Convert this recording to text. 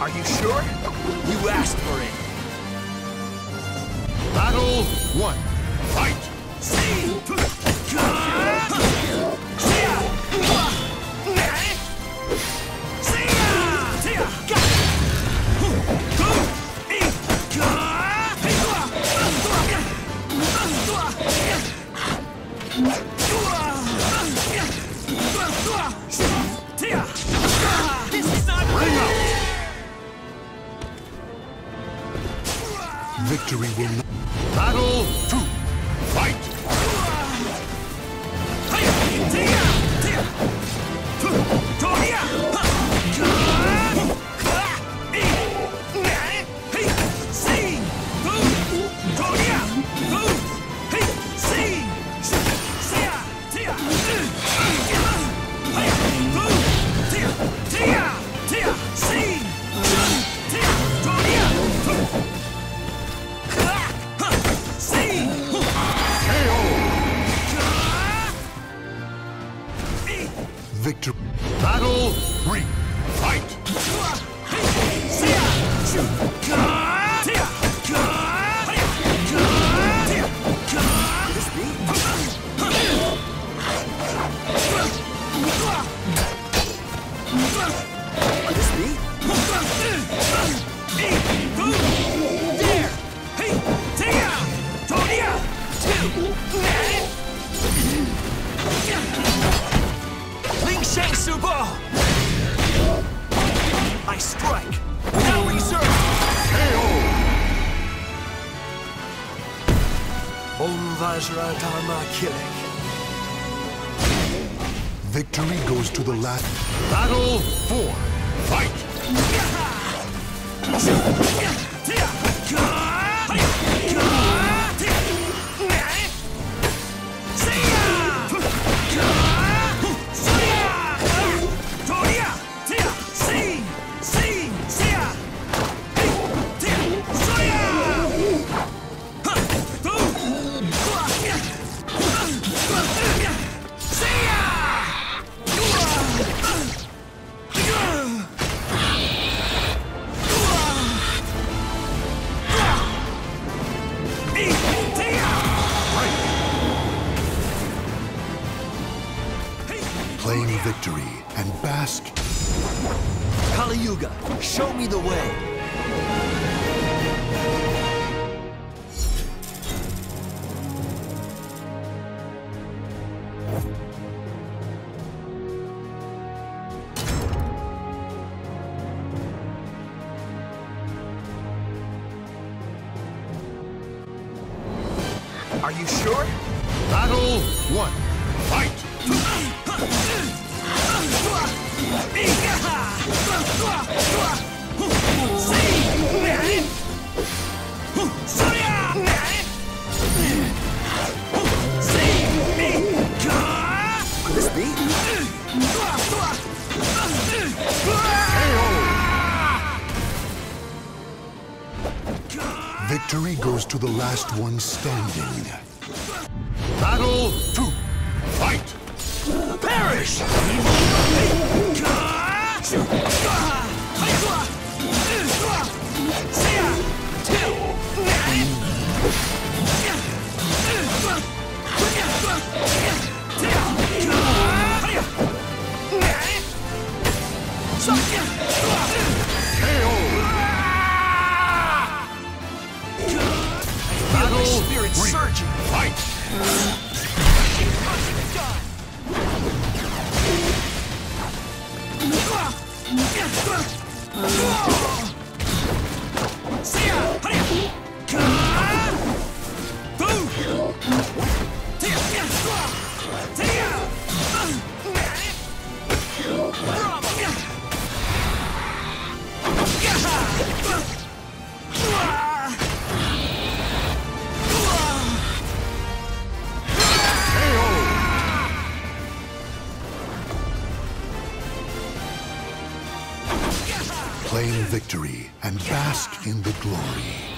Are you sure? You asked for it. Battle one. Fight! This Victory will not. Battle two. Victory. Battle three. Fight! Om Vajra Dharma Kilik. Victory goes to the last. Battle four. Fight! Claim victory and bask. Kali Yuga, show me the way. Are you sure? Battle one. Fight! Victory goes to the last one standing. Battle two. Fight! Perish! Battle Claim victory and bask in the glory.